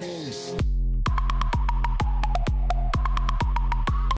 face.